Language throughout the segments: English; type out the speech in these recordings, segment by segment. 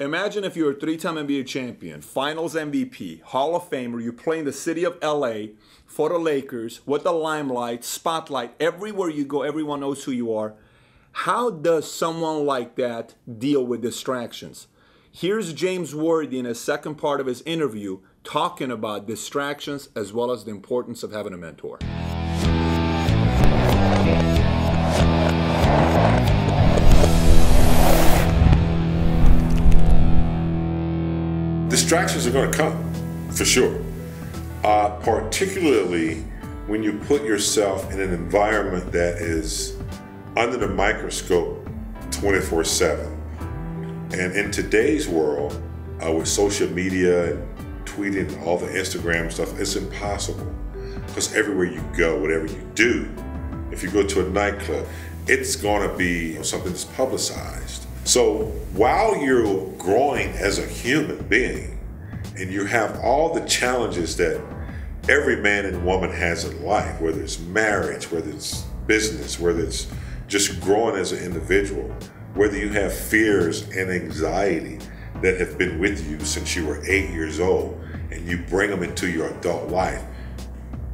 Imagine if you're a three time NBA champion, finals MVP, Hall of Famer, you play in the city of LA for the Lakers with the limelight, spotlight, everywhere you go, everyone knows who you are. How does someone like that deal with distractions? Here's James Worthy in a second part of his interview talking about distractions as well as the importance of having a mentor. Distractions are going to come, for sure. Uh, particularly when you put yourself in an environment that is under the microscope 24 7. And in today's world, uh, with social media and tweeting and all the Instagram stuff, it's impossible. Because everywhere you go, whatever you do, if you go to a nightclub, it's going to be something that's publicized. So while you're growing as a human being, and you have all the challenges that every man and woman has in life, whether it's marriage, whether it's business, whether it's just growing as an individual, whether you have fears and anxiety that have been with you since you were eight years old and you bring them into your adult life,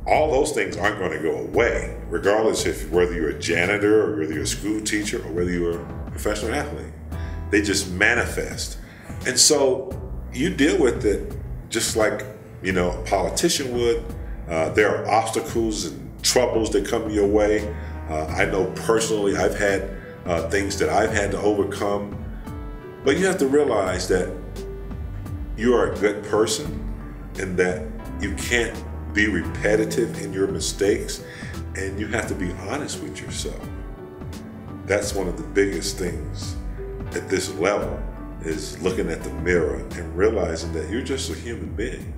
all those things aren't going to go away, regardless if whether you're a janitor or whether you're a school teacher or whether you're a professional athlete. They just manifest. And so you deal with it just like you know a politician would. Uh, there are obstacles and troubles that come your way. Uh, I know personally I've had uh, things that I've had to overcome, but you have to realize that you are a good person and that you can't be repetitive in your mistakes and you have to be honest with yourself. That's one of the biggest things at this level is looking at the mirror and realizing that you're just a human being.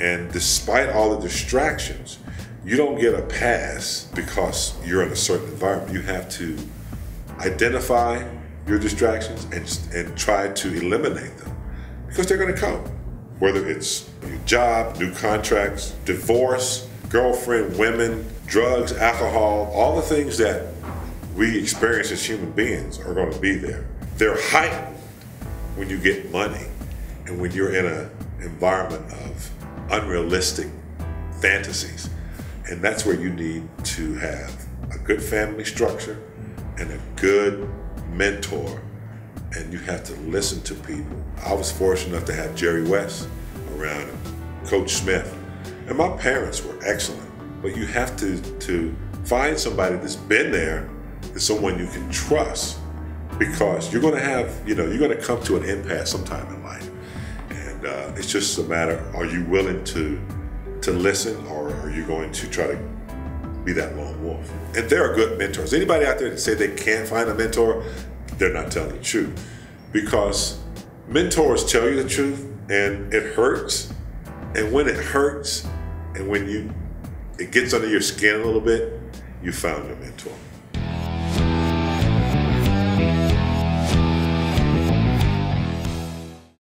And despite all the distractions, you don't get a pass because you're in a certain environment. You have to identify your distractions and, and try to eliminate them because they're going to come. Whether it's your job, new contracts, divorce, girlfriend, women, drugs, alcohol, all the things that we experience as human beings are going to be there. They're heightened when you get money and when you're in an environment of unrealistic fantasies. And that's where you need to have a good family structure and a good mentor. And you have to listen to people. I was fortunate enough to have Jerry West around Coach Smith. And my parents were excellent. But you have to, to find somebody that's been there and someone you can trust because you're going to have, you know, you're going to come to an impasse sometime in life, and uh, it's just a matter: are you willing to to listen, or are you going to try to be that lone wolf? And there are good mentors. Anybody out there that say they can't find a mentor, they're not telling the truth, because mentors tell you the truth, and it hurts, and when it hurts, and when you it gets under your skin a little bit, you found your mentor.